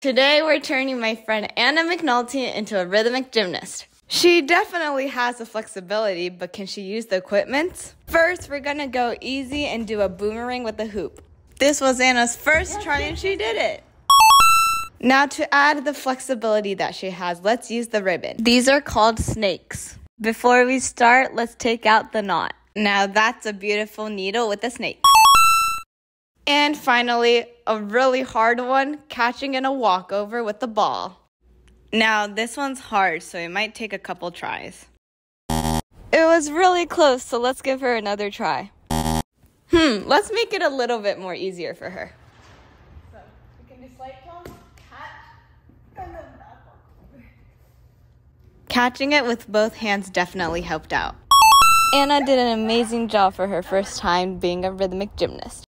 Today we're turning my friend Anna McNulty into a rhythmic gymnast. She definitely has the flexibility, but can she use the equipment? First, we're gonna go easy and do a boomerang with the hoop. This was Anna's first try and she did it. Now to add the flexibility that she has, let's use the ribbon. These are called snakes. Before we start, let's take out the knot. Now that's a beautiful needle with the snakes. And finally, a really hard one, catching in a walkover with the ball. Now, this one's hard, so it might take a couple tries. It was really close, so let's give her another try. Hmm, let's make it a little bit more easier for her. So we can do slate jump, catch, and then back. Catching it with both hands definitely helped out. Anna did an amazing job for her first time being a rhythmic gymnast.